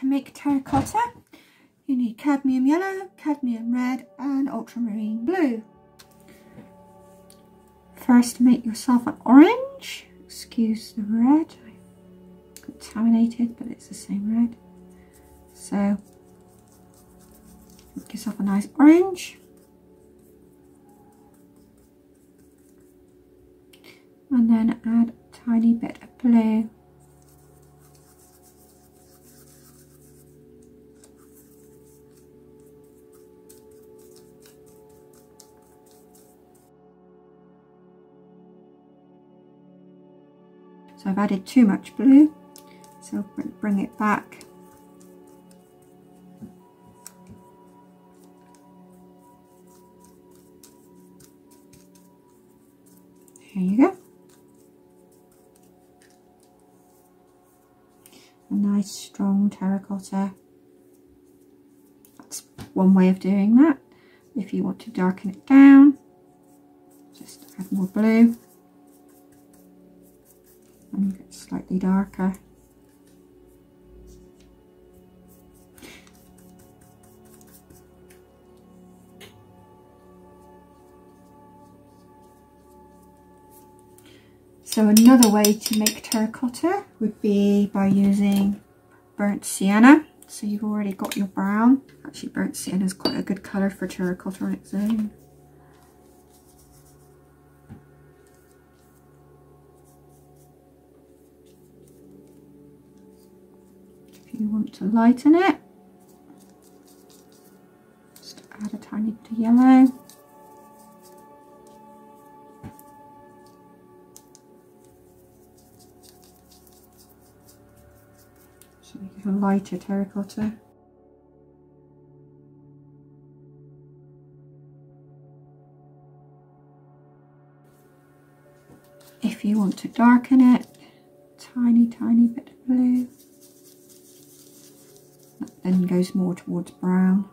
To make terracotta, you need cadmium yellow, cadmium red and ultramarine blue. First make yourself an orange. Excuse the red. Contaminated, but it's the same red. So make yourself a nice orange. And then add a tiny bit of blue. So I've added too much blue, so bring it back. There you go. A nice strong terracotta. That's one way of doing that. If you want to darken it down, just add more blue slightly darker. So another way to make terracotta would be by using burnt sienna. So you've already got your brown. Actually burnt sienna is quite a good colour for terracotta on its own. You want to lighten it, just add a tiny bit of yellow. So make it a lighter terracotta. If you want to darken it, tiny, tiny bit of blue then goes more towards brown.